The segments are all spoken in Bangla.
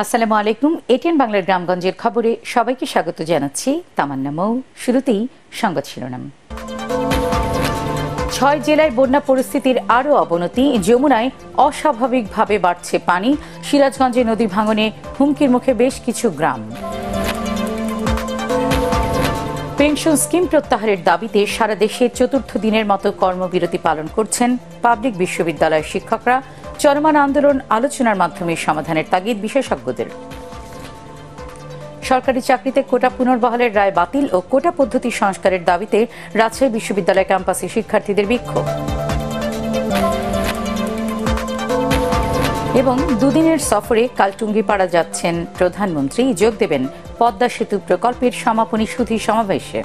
আসসালামু আলাইকুম, এটিএন বাংলার গ্রামগঞ্জের খবরে সবাইকে স্বাগত জানাচ্ছি। তামান্না মৌ, শুরুতেই সংবাদ শিরোনাম। ছয় জেলায় বন্যা পরিস্থিতির আরও অবনতি, যমুনায় অস্বাভাবিকভাবে বাড়ছে পানি, সিরাজগঞ্জে নদী ভাঙনে হুমকির মুখে বেশ কিছু গ্রাম। পেনশন স্কিম প্রত্যাহারের দাবিতে সারা দেশে চতুর্থ দিনের মতো কর্মবিরতি পালন করছেন পাবলিক বিশ্ববিদ্যালয়ের শিক্ষকরা। চলমান আন্দোলন আলোচনার মাধ্যমে সমাধানের তাগিদ বিশেষজ্ঞদের। সরকারি চাকরিতে কোটা পুনর্বহালের রায় বাতিল ও কোটা পদ্ধতি সংস্কারের দাবিতে রাজশাহী বিশ্ববিদ্যালয় ক্যাম্পাসে শিক্ষার্থীদের বিক্ষোভ। এবং দুদিনের সফরে কালটুঙ্গিপাড়া যাচ্ছেন প্রধানমন্ত্রী। যোগ দেবেন পদ্মা সেতু প্রকল্পের সমাপনী সুধী সমাবেশে।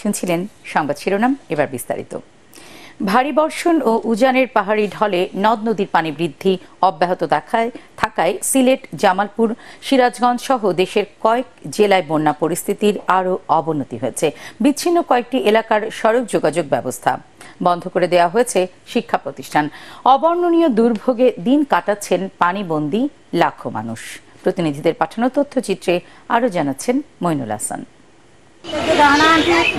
শুনছিলেন সংবাদ শিরোনাম, এবার বিস্তারিত। ভারী বর্ষণ ও উজানের পাহাড়ি ঢলে নদ নদীর পানি বৃদ্ধি অব্যাহত দেখায় থাকায় সিলেট, জামালপুর, সিরাজগঞ্জ সহ দেশের কয়েক জেলায় বন্যা পরিস্থিতির আরও অবনতি হয়েছে। বিচ্ছিন্ন কয়েকটি এলাকার সড়ক যোগাযোগ ব্যবস্থা বন্ধ করে দেওয়া হয়েছে শিক্ষা প্রতিষ্ঠান। অবর্ণনীয় দুর্ভোগে দিন কাটাচ্ছেন পানিবন্দী লাখো মানুষ। প্রতিনিধিদের পাঠানো তথ্যচিত্রে আরও জানাচ্ছেন মইনুল হাসান।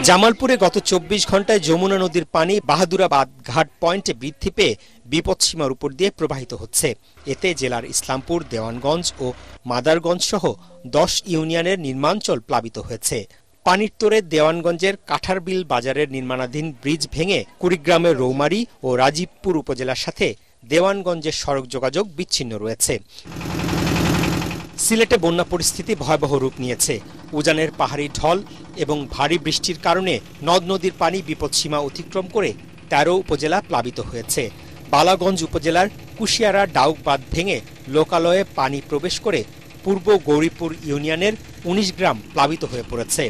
জামালপুরে গত চব্বিশ ঘন্টায় যমুনা নদীর পানি বাহাদুরাবাদ ঘাট পয়েন্টে বৃদ্ধি পেয়ে বিপদসীমার উপর দিয়ে প্রবাহিত হচ্ছে। এতে জেলার ইসলামপুর, দেওয়ানগঞ্জ ও মাদারগঞ্জ সহ দশ ইউনিয়নের নির্মাঞ্চল প্লাবিত হয়েছে। পানির তোরে দেওয়ানগঞ্জের কাঠারবিল বাজারের নির্মাণাধীন ব্রিজ ভেঙে কুড়িগ্রামের রৌমারী ও রাজীবপুর উপজেলার সাথে দেওয়ানগঞ্জের সড়ক যোগাযোগ বিচ্ছিন্ন রয়েছে। সিলেটে বন্যা পরিস্থিতি ভয়াবহ রূপ নিয়েছে। উজানের পাহাড়ি ঢল এবং ভারী বৃষ্টির কারণে নদ নদীর পানি বিপদসীমা অতিক্রম করে তেরো উপজেলা প্লাবিত হয়েছে। বালাগঞ্জ উপজেলার কুশিয়ারা ডাউক বাঁধ ভেঙে লোকালয়ে পানি প্রবেশ করে পূর্ব গৌরীপুর ইউনিয়নের উনিশ গ্রাম প্লাবিত হয়ে পড়েছে।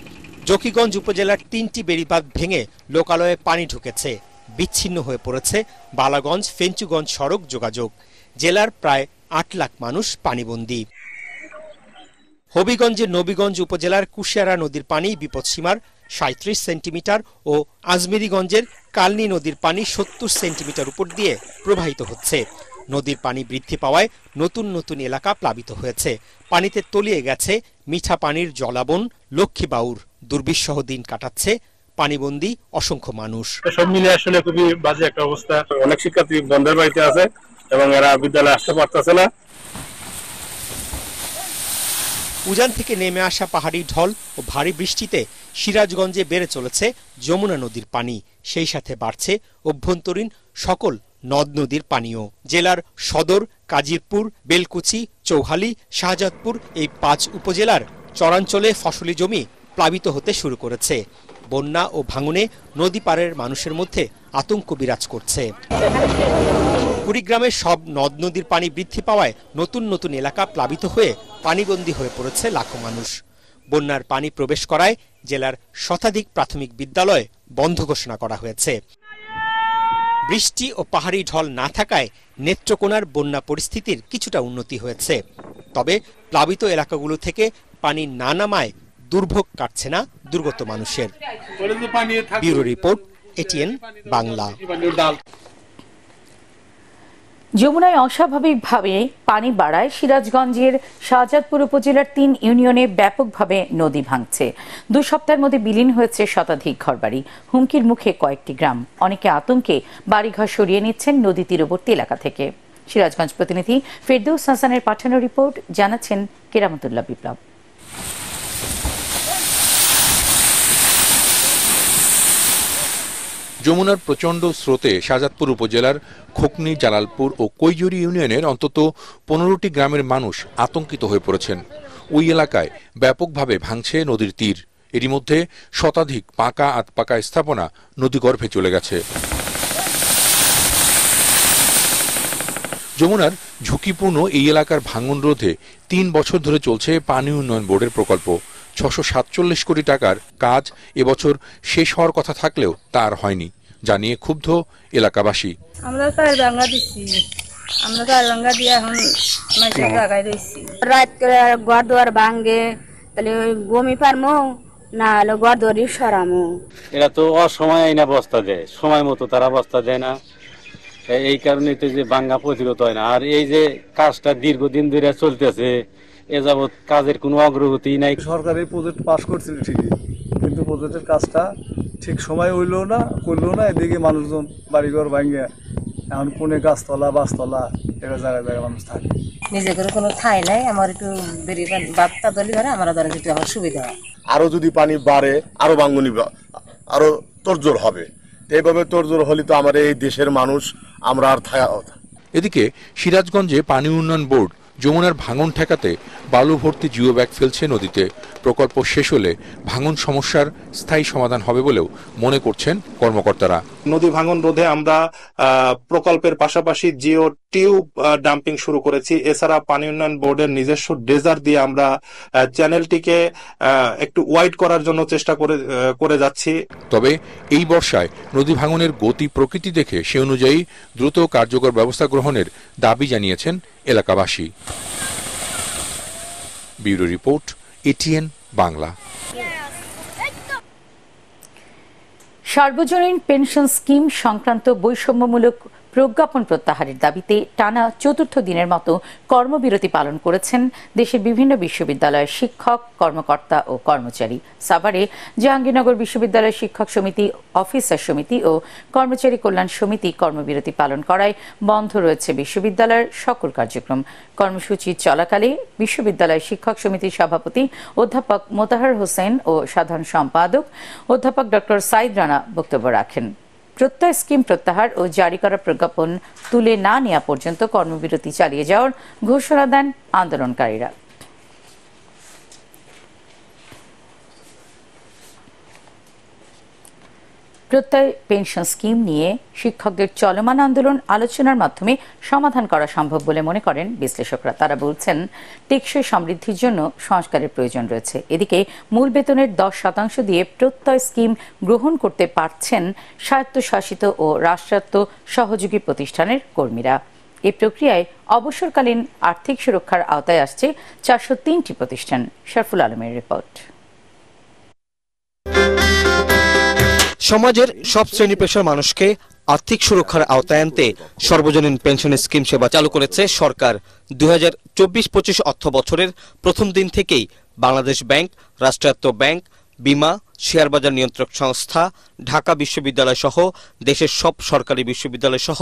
জকিগঞ্জ উপজেলার তিনটি বেড়িবাঁধ ভেঙে লোকালয়ে পানি ঢুকেছে। বিচ্ছিন্ন হয়ে পড়েছে বালাগঞ্জ ফেঞ্চুগঞ্জ সড়ক যোগাযোগ। জেলার প্রায় আট লাখ মানুষ পানিবন্দী। হবিগঞ্জের নবীগঞ্জ উপজেলার কুশিয়ারা নদীর পানি বিপদসীমার সাঁত্রিশ সেন্টিমিটার ও আজমেরিগঞ্জের কালনি নদীর পানি সত্তর সেন্টিমিটার উপর দিয়ে প্রবাহিত হচ্ছে। নদীর পানি বৃদ্ধি পাওয়ায় নতুন নতুন এলাকা প্লাবিত হয়েছে। পানিতে তলিয়ে গেছে মিঠা পানির জলাবন লক্ষ্মীবাউর দুর্বিষহ দিন কাটাচ্ছে পানিবন্দী অসংখ্য মানুষ। সব মিলে আসলে খুবই বাজে একটা অবস্থা। অনেক শিক্ষার্থী বন্ধের বাড়িতে আছে এবং এরা বিদ্যালয়ে আসতে পারতেছে না। উজান থেকে নেমে আসা পাহাড়ি ঢল ও ভারী বৃষ্টিতে সিরাজগঞ্জে বেড়ে চলেছে যমুনা নদীর পানি। সেই সাথে বাড়ছে অভ্যন্তরীণ সকল নদ নদীর পানীয় জেলার সদর, কাজিরপুর, বেলকুচি, চৌহালি, শাহজাদপুর এই পাঁচ উপজেলার চরাঞ্চলে ফসলি জমি প্লাবিত হতে শুরু করেছে। বন্যা ও ভাঙনে নদী পাড়ের মানুষের মধ্যে আতঙ্ক বিরাজ করছে। কুড়িগ্রামের সব নদ নদীর পানি বৃদ্ধি পাওয়ায় নতুন নতুন এলাকা প্লাবিত হয়ে পানিবন্দী হয়ে পড়েছে লাখো মানুষ। বন্যার পানি প্রবেশ করায় জেলার শতাধিক প্রাথমিক বিদ্যালয় বন্ধ ঘোষণা করা হয়েছে। বৃষ্টি ও পাহাড়ি ঢল না থাকায় নেত্রকোনার বন্যা পরিস্থিতির কিছুটা উন্নতি হয়েছে। তবে প্লাবিত এলাকাগুলো থেকে পানি না নামায় দুর্ভোগ কাটছে না দুর্গত মানুষের। Bureau report, ATN Bangla. যমুনায় অস্বাভাবিকভাবে পানি বাড়ায় সিরাজগঞ্জের শাহজাদপুর উপজেলার তিন ইউনিয়নে ব্যাপকভাবে নদী ভাঙছে। দু সপ্তাহের মধ্যে বিলীন হয়েছে শতাধিক ঘরবাড়ি। হুমকির মুখে কয়েকটি গ্রাম। অনেকে আতঙ্কে বাড়িঘর সরিয়ে নিচ্ছেন নদী তীরবর্তী এলাকা থেকে। সিরাজগঞ্জ প্রতিনিধি ফেরদৌস হাসানের পাঠানো রিপোর্ট, জানাচ্ছেন কেরামতুল্লাহ বিপ্লব। যমুনার প্রচণ্ড স্রোতে শাহজাদপুর উপজেলার খোকনি, জালালপুর ও কৈজুরি ইউনিয়নের অন্তত পনেরোটি গ্রামের মানুষ আতঙ্কিত হয়ে পড়েছেন। ওই এলাকায় ব্যাপকভাবে ভাঙছে নদীর তীর। এরই মধ্যে শতাধিক পাকা আতপাকা স্থাপনা নদীগর্ভে চলে গেছে। যমুনার ঝুঁকিপূর্ণ এই এলাকার ভাঙন রোধে তিন বছর ধরে চলছে পানি উন্নয়ন বোর্ডের প্রকল্প। ছশো সাতচল্লিশ কোটি টাকার কাজ এবছর শেষ হওয়ার কথা থাকলেও তার হয়নি জানিয়ে ক্ষুব্ধ এলাকাবাসী। আমরা তো আর ভাঙ্গা দিচ্ছি আমরা তো আর ভাঙ্গা দিয়ে এখন জায়গায় রয়েছি। রাত করে ঘর দুয়ার ভাঙ্গে তাহলে ওই গমি পারমো না হলে ঘর দুয়ারই সরামো। এরা তো অসময় না বস্তা দেয় সময় মতো তারা বস্তা দেয় না। এই কারণে তো যে বাঙ্গা প্রতিরোধ হয় না। আর এই যে কাজটা দীর্ঘদিন ধরে চলতেছে এ যাবৎ কাজের কোনো অগ্রগতি নাই। সরকার এই প্রজেক্ট পাস করছিল ঠিকই কিন্তু প্রজেক্টের কাজটা ঠিক সময় হইল না করল না এদিকে মানুষজন বাড়িঘর ভাঙে এখন কোনে গাছতলা বাসতলা এটা জায়গায় জায়গায় মানুষ থাকে। নিজে করে কোনো ঠাই নাই আমার একটু দেরি দলি ধরে আমার ধরে একটু আমার সুবিধা হয়। আরও যদি পানি বাড়ে আরও বাঙ্গনি বা- আরও তোরজোর হবে। এইভাবে তোরজোর হলে তো আমার এই দেশের মানুষ আমরা আর থাকা এদিকে সিরাজগঞ্জে পানি উন্নয়ন বোর্ড যমুনার ভাঙন ঠেকাতে বালু ভর্তি জিও ব্যাগ ফেলছে নদীতে। প্রকল্প শেষ হলে ভাঙন সমস্যার স্থায়ী সমাধান হবে বলেও মনে করছেন কর্মকর্তারা। নদী ভাঙন রোধে আমরা প্রকল্পের পাশাপাশি জিও টিউব ডাম্পিং শুরু করেছি। এছাড়া পানি উন্নয়ন বোর্ডের নিজস্ব ডেজার দিয়ে আমরা চ্যানেলটিকে একটু ওয়াইড করার জন্য চেষ্টা করে করে যাচ্ছি। তবে এই বর্ষায় নদী ভাঙনের গতি প্রকৃতি দেখে সে অনুযায়ী দ্রুত কার্যকর ব্যবস্থা গ্রহণের দাবি জানিয়েছেন এলাকাবাসী। Bureau report ATN Bangla. সার্বজনীন পেনশন স্কিম সংক্রান্ত বৈষম্যমূলক প্রজ্ঞাপন প্রত্যাহারের দাবিতে টানা চতুর্থ দিনের মতো কর্মবিরতি পালন করেছেন দেশের বিভিন্ন বিশ্ববিদ্যালয়ের শিক্ষক, কর্মকর্তা ও কর্মচারী। সাভারে জাহাঙ্গীরনগর বিশ্ববিদ্যালয় শিক্ষক সমিতি, অফিসার সমিতি ও কর্মচারী কল্যাণ সমিতি কর্মবিরতি পালন করায় বন্ধ রয়েছে বিশ্ববিদ্যালয়ের সকল কার্যক্রম। কর্মসূচি চলাকালে বিশ্ববিদ্যালয় শিক্ষক সমিতির সভাপতি অধ্যাপক মোতাহার হোসেন ও সাধারণ সম্পাদক অধ্যাপক ডক্টর সাইদ রানা বক্তব্য রাখেন। প্রত্যয় স্কিম প্রত্যাহার ও জারি করা প্রজ্ঞাপন তুলে না নেওয়া পর্যন্ত কর্মবিরতি চালিয়ে যাওয়ার ঘোষণা দেন আন্দোলনকারীরা। প্রত্যয় পেনশন স্কিম নিয়ে শিক্ষকদের চলমান আন্দোলন আলোচনার মাধ্যমে সমাধান করা সম্ভব বলে মনে করেন বিশ্লেষকরা। তারা বলছেন, টেকসই সমৃদ্ধির জন্য সংস্কারের প্রয়োজন রয়েছে। এদিকে মূল বেতনের দশ শতাংশ দিয়ে প্রত্যয় স্কিম গ্রহণ করতে পারছেন স্বায়ত্তশাসিত ও রাষ্ট্রায়ত্ত সহযোগী প্রতিষ্ঠানের কর্মীরা। এ প্রক্রিয়ায় অবসরকালীন আর্থিক সুরক্ষার আওতায় আসছে চারশো তিনটি প্রতিষ্ঠান। শরফুল আলমের রিপোর্ট। সমাজের সব শ্রেণি পেশার মানুষকে আর্থিক সুরক্ষার আওতায় আনতে সর্বজনীন পেনশন স্কিম সেবা চালু করেছে সরকার। দুই হাজার চব্বিশ পঁচিশ অর্থ বছরের প্রথম দিন থেকেই বাংলাদেশ ব্যাংক, রাষ্ট্রায়ত্ত ব্যাংক, বিমা শেয়ার বাজার নিয়ন্ত্রক সংস্থা, ঢাকা বিশ্ববিদ্যালয় সহ দেশের সব সরকারি বিশ্ববিদ্যালয় সহ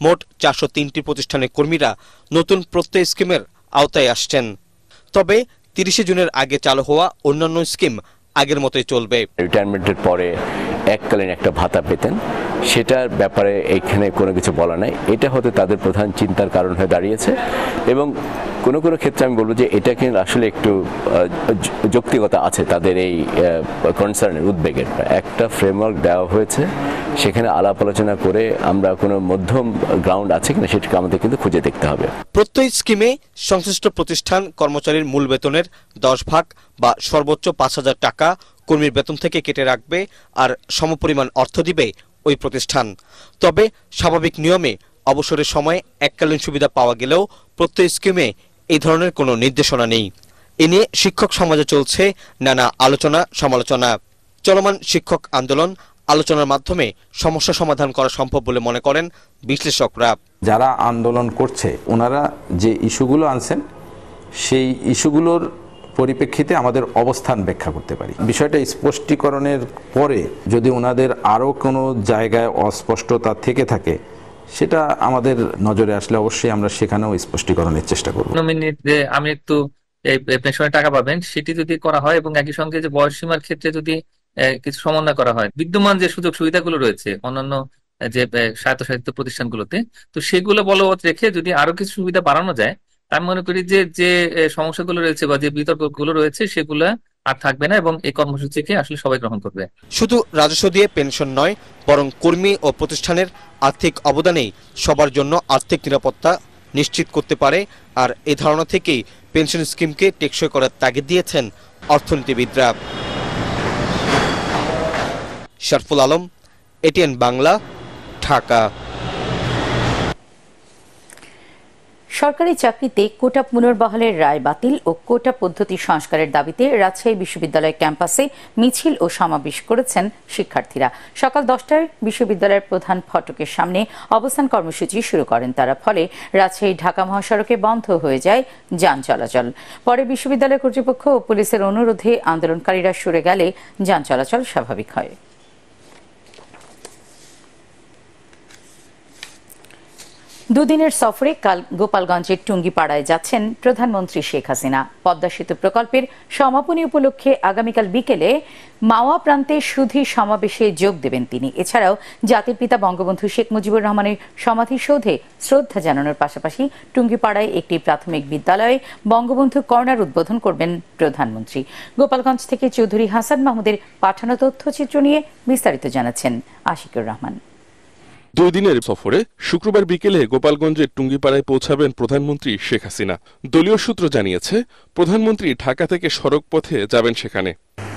মোট চারশো তিনটি প্রতিষ্ঠানের কর্মীরা নতুন প্রত্যয় স্কিমের আওতায় আসছেন। তবে তিরিশে জুনের আগে চালু হওয়া অন্যান্য স্কিম আগের মতোই চলবে। রিটায়ারমেন্টের পরে এককালীন একটা ভাতা পেতেন। সেটার ব্যাপারে এখানে কোনো কিছু বলা নাই। এটা হতে তাদের প্রধান চিন্তার কারণ হয়ে দাঁড়িয়েছে এবং কোনো কোনো ক্ষেত্রে আমি বলব যে এটা কিন্তু আসলে একটু যৌক্তিকতা আছে তাদের এই কনসার্নের উদ্বেগের। একটা ফ্রেমওয়ার্ক দেওয়া হয়েছে, সেখানে আলাপ আলোচনা করে আমরা কোনো মধ্যম গ্রাউন্ড আছে কিনা সেটাকে আমাদের কিন্তু খুঁজে দেখতে হবে। প্রত্যয় স্কিমে সংশ্লিষ্ট প্রতিষ্ঠান কর্মচারীর মূল বেতনের দশ ভাগ বা সর্বোচ্চ পাঁচ হাজার টাকা কর্মীর বেতন থেকে কেটে রাখবে আর সমপরিমাণ অর্থ দিবে ওই প্রতিষ্ঠান। তবে স্বাভাবিক নিয়মে অবসরের সময় এককালীন সুবিধা পাওয়া গেলেও প্রত্যেক স্কিমে এই ধরনের কোনো নির্দেশনা নেই। এ নিয়ে শিক্ষক সমাজে চলছে নানা আলোচনা সমালোচনা। চলমান শিক্ষক আন্দোলন আলোচনার মাধ্যমে সমস্যা সমাধান করা সম্ভব বলে মনে করেন বিশ্লেষকরা। যারা আন্দোলন করছে, ওনারা যে ইস্যুগুলো আনছেন, সেই ইস্যুগুলোর পরিপ্রেক্ষিতে আমাদের অবস্থান ব্যাখ্যা করতে পারি। বিষয়টা স্পষ্টীকরণের পরে যদি ওনাদের আরও কোনো জায়গায় অস্পষ্টতা থেকে থাকে, সেটা আমাদের নজরে আসলে অবশ্যই আমরা সেখানেও স্পষ্টীকরণের চেষ্টা করব। নমিনির যে আমি একটু পেনশনের টাকা পাবেন, সেটি যদি করা হয় এবং একই সঙ্গে যে বয়স সীমার ক্ষেত্রে যদি কিছু সমন্বয় করা হয়, বিদ্যমান যে সুযোগ সুবিধাগুলো রয়েছে, অন্যান্য, যে স্বায়ত্তশাসিত প্রতিষ্ঠানগুলোতে, তো সেগুলো বলবৎ রেখে যদি আরও কিছু সুবিধা বাড়ানো যায় আমি মনে করি যে যে সমস্যাগুলো রয়েছে বা যে বিতর্কগুলো রয়েছে সেগুলো আর থাকবে না এবং এই কর্মসূচিকে আসলে সবাই গ্রহণ করবে। শুধু রাজস্ব দিয়ে পেনশন নয়, বরং কর্মী ও প্রতিষ্ঠানের আর্থিক অবদানেই সবার জন্য আর্থিক নিরাপত্তা নিশ্চিত করতে পারে। আর এই ধারণা থেকেই পেনশন স্কিমকে টেকসই করার তাগিদ দিয়েছেন অর্থনীতিবিদরা। শরফুল আলম, এটিএন বাংলা, ঢাকা। সরকারি চাকরিতে কোটা পুনর্বহালের রায় বাতিল ও কোটা পদ্ধতি সংস্কারের দাবিতে রাজশাহী বিশ্ববিদ্যালয় ক্যাম্পাসে মিছিল ও সমাবেশ করেছেন শিক্ষার্থীরা। সকাল দশটায় বিশ্ববিদ্যালয়ের প্রধান ফটকের সামনে অবস্থান কর্মসূচি শুরু করেন তারা। ফলে রাজশাহী ঢাকা মহাসড়কে বন্ধ হয়ে যায় যান চলাচল। পরে বিশ্ববিদ্যালয় কর্তৃপক্ষ ও পুলিশের অনুরোধে আন্দোলনকারীরা সরে গেলে যান চলাচল স্বাভাবিক হয়। দুদিনের সফরে কাল গোপালগঞ্জের টুঙ্গিপাড়ায় যাচ্ছেন প্রধানমন্ত্রী শেখ হাসিনা। পদ্মা সেতু প্রকল্পের সমাপনী উপলক্ষে আগামীকাল বিকেলে মাওয়া প্রান্তে সুধী সমাবেশে যোগ দেবেন তিনি। এছাড়াও জাতির পিতা বঙ্গবন্ধু শেখ মুজিবুর রহমানের সমাধিসৌধে শ্রদ্ধা জানানোর পাশাপাশি টুঙ্গিপাড়ায় একটি প্রাথমিক বিদ্যালয়ে বঙ্গবন্ধু কর্নার উদ্বোধন করবেন প্রধানমন্ত্রী। গোপালগঞ্জ থেকে চৌধুরী হাসান মাহমুদের পাঠানো তথ্যচিত্র নিয়ে বিস্তারিত জানাচ্ছেন আশিকুর রহমান। দুই দিনের সফরে শুক্রবার বিকেলে গোপালগঞ্জের টুঙ্গিপাড়ায় পৌঁছাবেন প্রধানমন্ত্রী শেখ হাসিনা। দলীয় সূত্র জানিয়েছে, প্রধানমন্ত্রী ঢাকা থেকে সড়ক পথে যাবেন সেখানে।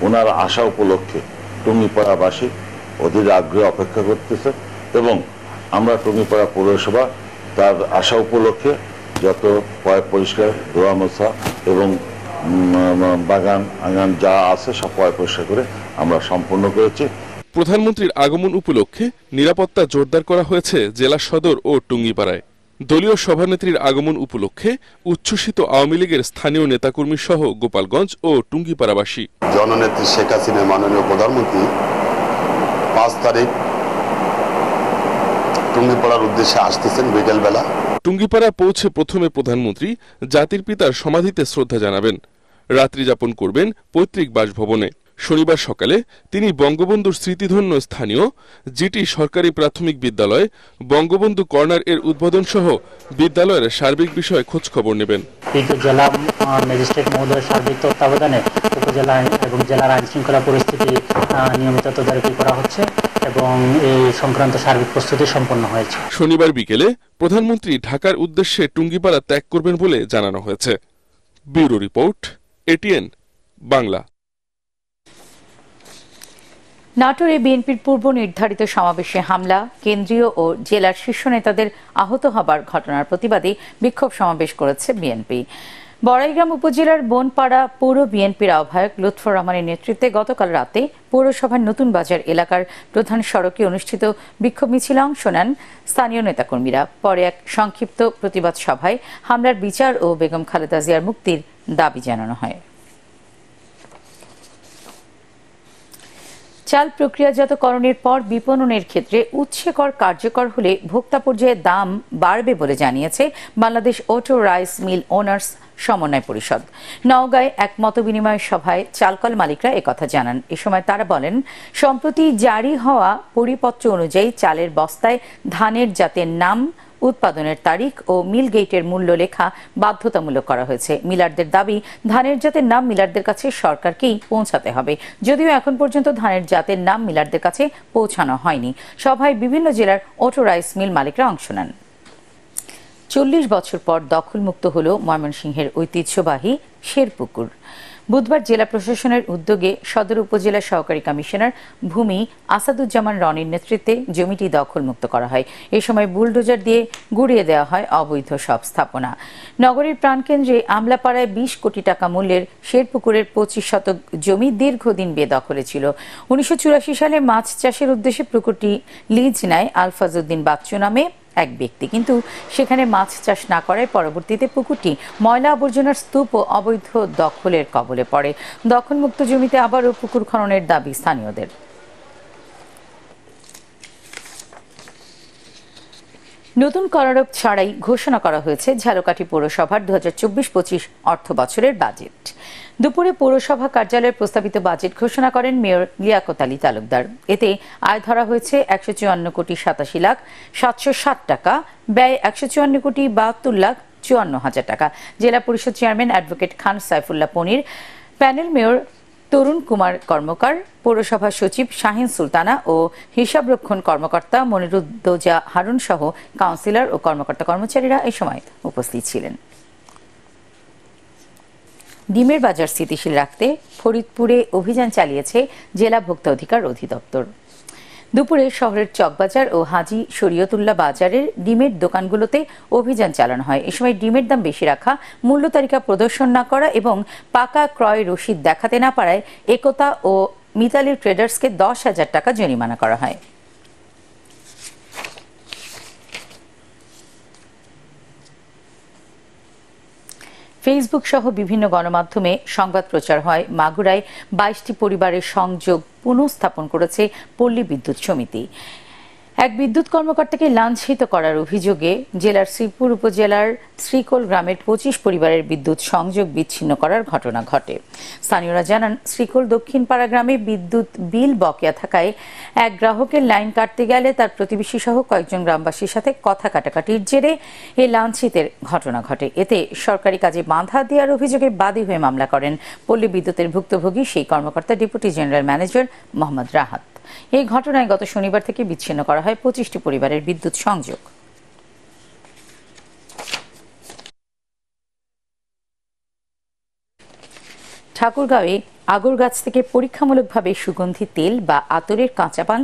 ওনার আশা উপলক্ষে টুঙ্গিপাড়াবাসী অধীর আগ্রহে অপেক্ষা করতেছে এবং আমরা টুঙ্গিপাড়া পৌরসভা তার আশা উপলক্ষে যত পরিষ্কার ধোয়া মোছা এবং বাগান আগান যা আছে সব পয় পরিষ্কার করে আমরা সম্পূর্ণ করেছি। প্রধানমন্ত্রীর আগমন উপলক্ষে নিরাপত্তা জোরদার করা হয়েছে জেলা সদর ও টুঙ্গিপাড়ায়। দলীয় সভানেত্রীর আগমন উপলক্ষে উচ্ছ্বসিত আওয়ামী লীগের স্থানীয় নেতাকর্মী সহ গোপালগঞ্জ ও টুঙ্গিপাড়াবাসী। জননেত্রী শেখ হাসিনা মাননীয় প্রধানমন্ত্রী পাঁচ তারিখ টুঙ্গিপাড়ার উদ্দেশ্যে আসতেছেন বিকেলবেলা। টুঙ্গিপাড়া পৌঁছে প্রথমে প্রধানমন্ত্রী জাতির পিতার সমাধিতে শ্রদ্ধা জানাবেন। রাত্রি যাপন করবেন পৈতৃক বাসভবনে। শনিবার সকালে তিনি বঙ্গবন্ধুর স্মৃতিধন্য স্থানীয় জিটি সরকারি প্রাথমিক বিদ্যালয় বঙ্গবন্ধু কর্নার এর উদ্বোধন সহ বিদ্যালয়ের সার্বিক বিষয়ে খোঁজ খবর নেবেন জেলা ম্যাজিস্ট্রেট মহোদয়ের সার্বিক তত্ত্বাবধানে উপজেলা এবং জেলার আইন শৃঙ্খলা পরিস্থিতি নিয়মিত তদারকি করা হচ্ছে এবং এই সংক্রান্ত সার্বিক প্রস্তুতি সম্পন্ন হয়েছে। শনিবার বিকেলে প্রধানমন্ত্রী ঢাকার উদ্দেশ্যে টুঙ্গিপাড়া ত্যাগ করবেন বলে জানানো হয়েছে। Bureau report ATN Bangla. নাটোরে বিএনপির পূর্ব নির্ধারিত সমাবেশে হামলা, কেন্দ্রীয় ও জেলার শীর্ষ নেতাদের আহত হবার ঘটনার প্রতিবাদে বিক্ষোভ সমাবেশ করেছে বিএনপি। বড়াইগ্রাম উপজেলার বনপাড়া পৌর বিএনপির আহ্বায়ক লুৎফর রহমানের নেতৃত্বে গতকাল রাতে পৌরসভার নতুন বাজার এলাকার প্রধান সড়কে অনুষ্ঠিত বিক্ষোভ মিছিলে অংশ নেন স্থানীয় নেতাকর্মীরা। পরে এক সংক্ষিপ্ত প্রতিবাদ সভায় হামলার বিচার ও বেগম খালেদা জিয়ার মুক্তির দাবি জানানো হয়। চাল প্রক্রিয়াজাতকরণের পর বিপণনের ক্ষেত্রে উচ্ছে কর কার্যকর হলে ভোক্তা পর্যায়ে দাম বাড়বে বলে জানিয়েছে Bangladesh auto rice mill owners সমন্বয় পরিষদ। নওগাঁয় এক মতবিনিময় সভায় চালকল মালিকরা একথা জানান। এ সময় তারা বলেন, সম্প্রতি জারি হওয়া পরিপত্র অনুযায়ী চালের বস্তায় ধানের জাতের নাম উৎপাদনের তারিখ ও মিল গেটের মূল্য লেখা বাধ্যতামূলক করা হয়েছে। মিলারদের দাবি, ধানের জাতের নাম মিলারদের কাছে সরকারকেই পৌঁছাতে হবে। যদিও এখন পর্যন্ত ধানের জাতের নাম মিলারদের কাছে পৌঁছানো হয়নি। সভায় বিভিন্ন জেলার অটো রাইস মিল মালিকরা অংশ নেন। চল্লিশ বছর পর দখলমুক্ত হল ময়মনসিংহের ঐতিহ্যবাহী শেরপুকুর। বুধবার জেলা প্রশাসনের উদ্যোগে সদর উপজেলা সহকারী কমিশনার ভূমি আসাদুজ্জামান রনির নেতৃত্বে জমিটি দখলমুক্ত করা হয়। এ সময় বুলডোজার দিয়ে গুড়িয়ে দেওয়া হয় অবৈধ সব স্থাপনা। নগরীর প্রাণকেন্দ্রে আমলাপাড়ায় বিশ কোটি টাকা মূল্যের শেরপুকুরের পঁচিশ শতক জমি দীর্ঘদিন বেদখলে ছিল। উনিশশো চুরাশি সালে মাছ চাষের উদ্দেশ্যে পুকুরটি লিজ নেয় আলফাজউদ্দিন বাচ্চু নামে। এক ব্যক্তি। কিন্তু সেখানে মাছ চাষ না করায় পরবর্তীতে পুকুরটি ময়লা আবর্জনার স্তূপ ও অবৈধ দখলের কবলে পড়ে। দখলমুক্ত জমিতে আবারও পুকুর খননের দাবি স্থানীয়দের। নতুন করারোপ ছাড়াই ঘোষণা করা হয়েছে ঝালকাঠি পৌরসভার দু হাজার চব্বিশ পঁচিশ অর্থ বছরের বাজেট। দুপুরে পৌরসভা কার্যালয়ের প্রস্তাবিত বাজেট ঘোষণা করেন মেয়র লিয়াকত আলী তালুকদার। এতে আয় ধরা হয়েছে একশো চুয়ান্ন কোটি সাতাশি লাখ সাতশো ষাট টাকা, ব্যয় একশো চুয়ান্ন কোটি বাহাত্তর লাখ চুয়ান্ন হাজার টাকা। জেলা পরিষদ chairman advocate Khan Saifullah Panir, panel mayor Tarun Kumar Karmakar, পৌরসভা সচিব শাহিন সুলতানা ও হিসাবরক্ষণ কর্মকর্তা মনিরুদ্দোজা হারুন সহ কাউন্সিলর ও কর্মকর্তা কর্মচারীরা এই সময় উপস্থিত ছিলেন। ডিমের বাজার স্থিতিশীল রাখতে ফরিদপুরে অভিযান চালিয়েছে জেলা ভোক্তা অধিকার অধিদপ্তর। দুপুরে শহরের চকবাজার ও হাজি শরীয়তুল্লাহ বাজারের ডিমের দোকানগুলোতে অভিযান চালানো হয়। এ সময় ডিমের দাম বেশি রাখা, মূল্য তালিকা প্রদর্শন না করা এবং পাকা ক্রয় রসিদ দেখাতে না পারায় একতা ও মিতালি ট্রেডার্সকে দশ হাজার টাকা জরিমানা করা হয়। ফেসবুক সহ বিভিন্ন গণমাধ্যমে সংবাদ প্রচার হয়। মাগুরায় বাইশটি পরিবারের সংযোগ পুনঃস্থাপন করেছে পল্লী বিদ্যুৎ সমিতি। এক বিদ্যুৎ কর্মকর্তাকে লাঞ্ছিত করার অভিযোগে জেলার শ্রীপুর উপজেলার শ্রীকোল গ্রামের পঁচিশ পরিবারের বিদ্যুৎ সংযোগ বিচ্ছিন্ন করার ঘটনা ঘটে। স্থানীয়রা জানান শ্রীকোল দক্ষিণপাড়া গ্রামে বিদ্যুৎ বিল বকেয়া থাকায় এক গ্রাহকের লাইন কাটতে গেলে তার প্রতিবেশী সহ কয়েকজন গ্রামবাসীর সাথে কথা কাটাকাটির জেরে এই লাঞ্ছিতের ঘটনা ঘটে। এতে সরকারি কাজে বাধা দেওয়ার অভিযোগে বাদী হয়ে মামলা করেন পল্লী বিদ্যুতের ভুক্তভোগী সেই কর্মকর্তা, deputy general manager Mohammad Rahat. এই ঘটনায় গত শনিবার থেকে বিচ্ছিন্ন করা হয় পঁচিশটি পরিবারের বিদ্যুৎ সংযোগ। ঠাকুরগাঁওয়ে আগর গাছ থেকে পরীক্ষামূলকভাবে সুগন্ধি তেল বা আতরের কাঁচা পান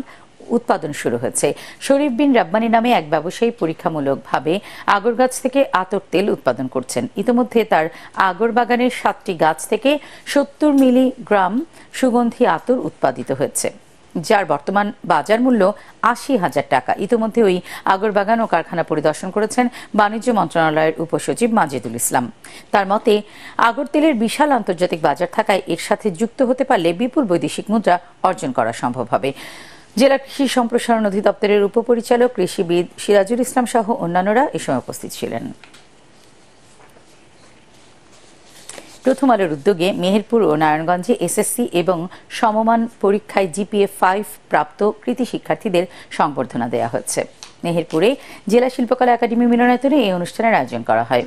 উৎপাদন শুরু হয়েছে। শরীফ বিন রাব্বানি নামে এক ব্যবসায়ী পরীক্ষামূলকভাবে আগর গাছ থেকে আতর তেল উৎপাদন করছেন। ইতিমধ্যে তার আগর বাগানের সাতটি গাছ থেকে সত্তর মিলিগ্রাম সুগন্ধি আতর উৎপাদিত হয়েছে। যার বর্তমান বাজার মূল্য আশি হাজার টাকা। ইতিমধ্যে ওই আগরবাগান ও কারখানা পরিদর্শন করেছেন বাণিজ্য মন্ত্রণালয়ের উপসচিব মাজেদুল ইসলাম। তার মতে, আগরতেলের বিশাল আন্তর্জাতিক বাজার থাকায় এর সাথে যুক্ত হতে পারলে বিপুল বৈদেশিক মুদ্রা অর্জন করা সম্ভব হবে। জেলা কৃষি সম্প্রসারণ অধিদপ্তরের উপপরিচালক কৃষিবিদ সিরাজুল ইসলাম সহ অন্যান্যরা এ সময় উপস্থিত ছিলেন। প্রথম আলোর উদ্যোগে মেহেরপুর ও নারায়ণগঞ্জে এসএসসি এবং সমমান পরীক্ষায় জিপিএ ফাইভ প্রাপ্ত কৃতি শিক্ষার্থীদের সংবর্ধনা দেওয়া হচ্ছে। মেহেরপুরে জেলা শিল্পকলা একাডেমি মিলনায়তনে এই অনুষ্ঠানের আয়োজন করা হয়।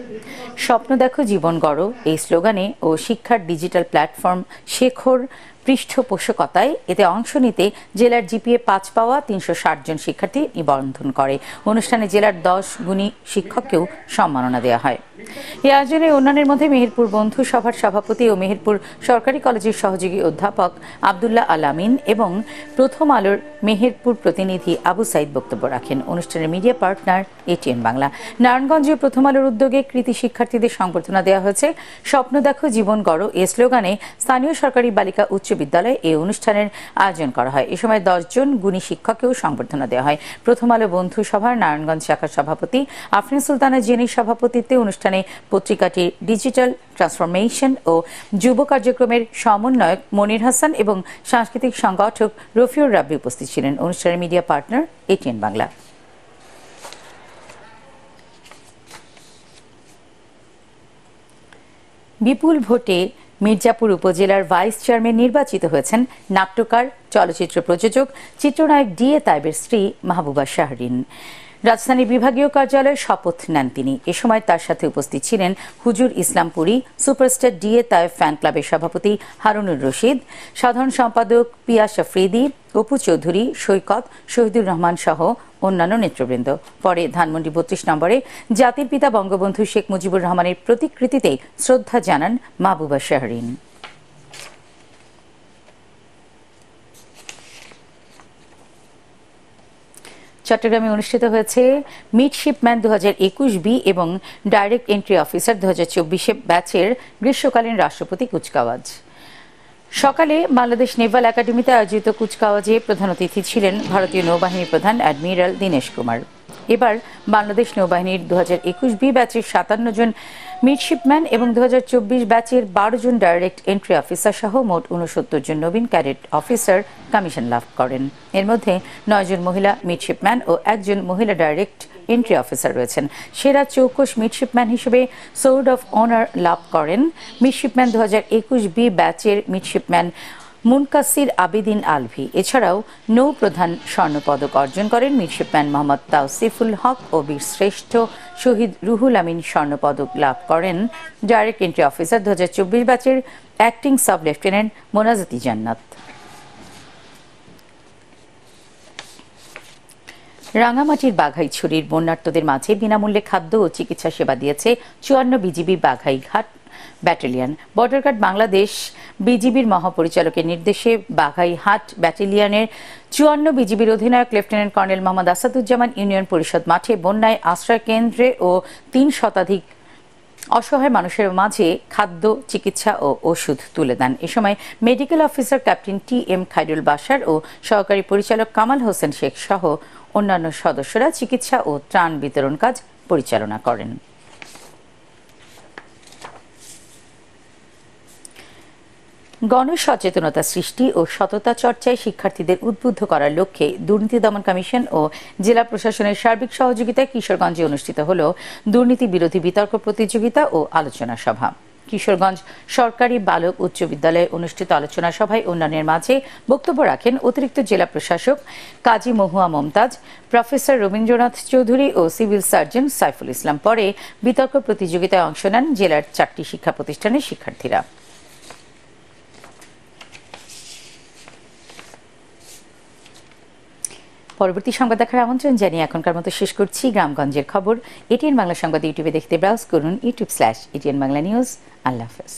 স্বপ্ন দেখো, জীবন গড় এই স্লোগানে ও শিক্ষার ডিজিটাল প্ল্যাটফর্ম শেখর পৃষ্ঠপোষকতায় এতে অংশ নিতে জেলার জিপিএ পাঁচ পাওয়া তিনশো ষাট জন শিক্ষার্থী নিবন্ধন করে। অনুষ্ঠানে জেলার দশ গুণী শিক্ষককেও সম্মাননা দেওয়া হয়। এই আয়োজনে অন্যান্যের মধ্যে মেহেরপুর বন্ধু সভার সভাপতি ও মেহেরপুর সরকারি কলেজের সহযোগী অধ্যাপক আবদুল্লাহ আলামিন এবং প্রথম আলোর মেহেরপুর প্রতিনিধি আবু সাইদ বক্তব্য রাখেন। অনুষ্ঠানের মিডিয়া পার্টনার এটিএন বাংলা। নারায়ণগঞ্জে প্রথম আলোর উদ্যোগে কৃতি শিক্ষার্থীদের সংবর্ধনা দেওয়া হয়েছে। স্বপ্ন দেখো, জীবন গড়ো, এ স্লোগানে স্থানীয় সরকারি বালিকা উচ্চ বিদ্যালয়ে এই অনুষ্ঠানের আয়োজন করা হয়। এ সময় দশজন গুণী শিক্ষককেও সংবর্ধনা দেওয়া হয়। প্রথম আলো বন্ধু সভার নারায়ণগঞ্জ শাখার সভাপতি আফরিন সুলতানা জেনির সভাপতিত্বে অনুষ্ঠানে পত্রিকাটির ডিজিটাল ট্রান্সফরমেশন ও যুব কার্যক্রমের সমন্বয়ক মনির হাসান এবং সাংস্কৃতিক সংগঠক রফিউর রাব্বি উপস্থিত ছিলেন। অনুষ্ঠানের মিডিয়া পার্টনার এটিএন বাংলা। বিপুল ভোটে মির্জাপুর উপজেলার ভাইস চেয়ারম্যান নির্বাচিত হয়েছেন নাট্যকার, চলচ্চিত্র প্রযোজক, চিত্রনায়ক ডি এ তাইবের স্ত্রী মাহবুবা শাহরিন। রাজধানী বিভাগীয় কার্যালয়ে শপথ নেন তিনি। এ সময় তার সাথে উপস্থিত ছিলেন হুজুর Islam Islampuri superstar DA Tayeb fan ক্লাবের সভাপতি হারুনুর রশিদ, সাধারণ সম্পাদক পিয়া শফ্রিদি, অপু চৌধুরী, সৈকত, শহীদুর রহমান সহ অন্যান্য নেতৃবৃন্দ। পরে ধানমন্ডি বত্রিশ নম্বরে জাতির পিতা বঙ্গবন্ধু শেখ মুজিবুর রহমানের প্রতিকৃতিতে শ্রদ্ধা জানান মাহবুবা শাহরিন। চট্টগ্রামে অনুষ্ঠিত হয়েছে মিডশিপম্যান দু হাজার একুশ বি এবং ডাইরেক্ট এন্ট্রি অফিসার দু হাজার চব্বিশে ব্যাচের গ্রীষ্মকালীন রাষ্ট্রপতি কুচকাওয়াজ। সকালে বাংলাদেশ নেভাল একাডেমিতে আয়োজিত কুচকাওয়াজে প্রধান অতিথি ছিলেন ভারতীয় নৌবাহিনী প্রধান অ্যাডমিরাল দীনেশ কুমার। এবার বাংলাদেশ নৌবাহিনীর দু হাজার একুশ বি ব্যাচের সাতান্ন জন মিডশিপম্যান এবং দু হাজার চব্বিশ ব্যাচের বারো জন ডাইরেক্ট এন্ট্রি অফিসার সহ মোট উনসত্তর জন নবীন ক্যাডেট অফিসার কমিশন লাভ করেন। এর মধ্যে নয়জন মহিলা মিডশিপম্যান ও একজন মহিলা ডাইরেক্ট এন্ট্রি অফিসার রয়েছেন। সেরা চৌকস মিডশিপম্যান হিসেবে সোর্ড অফ অনার লাভ করেন। মিডশিপম্যান দু হাজার একুশ বি ব্যাচের মিডশিপম্যান মুনকাসির আবেদিন আলভি। এছাড়াও নৌ প্রধান স্বর্ণপদক অর্জন করেন মিডশিপম্যান মোহাম্মদ তাওসিফুল হক ও বীরশ্রেষ্ঠ শহীদ রুহুল আমিন স্বর্ণপদক লাভ করেন। ডাইরেক্ট এন্ট্রি অফিসার দু হাজার চব্বিশ ব্যাচের অ্যাক্টিং সাব লেফটেন্যান্ট মোনাজাতি জান্নাত। রাঙামাটির বাঘাইছড়ির বন্যার্তদের মাঝে বিনামূল্যে খাদ্য ও চিকিৎসা সেবা দিয়েছে চুয়ান্ন BGB Baghaihat battalion. Border guard Bangladesh বিজিবির মহাপরিচালকের নির্দেশে বাঘাইহাট ব্যাটালিয়নের চুয়ান্ন বিজিবির অধিনায়ক lieutenant colonel Mohammad Asaduzzaman union পরিষদ মাঠে বন্যায় আশ্রয় কেন্দ্রে ও তিন শতাধিক অসহায় মানুষের মাঝে খাদ্য, চিকিৎসা ও ওষুধ তুলে দেন। এ সময় medical officer captain T M Khairul Basar ও সহকারী পরিচালক কামাল হোসেন শেখ সহ অন্যান্য সদস্যরা চিকিৎসা ও ত্রাণ বিতরণ কাজ পরিচালনা করেন। গণসচেতনতা সৃষ্টি ও সততা চর্চায় শিক্ষার্থীদের উদ্বুদ্ধ করার লক্ষ্যে দুর্নীতি দমন কমিশন ও জেলা প্রশাসনের সার্বিক সহযোগিতায় কিশোরগঞ্জে অনুষ্ঠিত হল দুর্নীতি বিরোধী বিতর্ক প্রতিযোগিতা ও আলোচনা সভা। কিশোরগঞ্জ সরকারি বালক উচ্চ বিদ্যালয়ে অনুষ্ঠিত আলোচনা সভায় অন্যান্যের মাঝে বক্তব্য রাখেন অতিরিক্ত জেলা প্রশাসক কাজী মহুয়া মমতাজ, প্রফেসর রবীন্দ্রনাথ চৌধুরী ও সিভিল সার্জন সাইফুল ইসলাম। পরে বিতর্ক প্রতিযোগিতায় অংশ নেন জেলার চারটি শিক্ষা প্রতিষ্ঠানের শিক্ষার্থীরা। পরবর্তী সংবাদ দেখার আমন্ত্রণ জানিয়ে এখনকার মতো শেষ করছি গ্রামগঞ্জের খবর। এটিএন বাংলা সংবাদ ইউটিউবে দেখতে ব্রাউজ করুন YouTube slash ATN Bangla news আল্লাহ হাফেজ।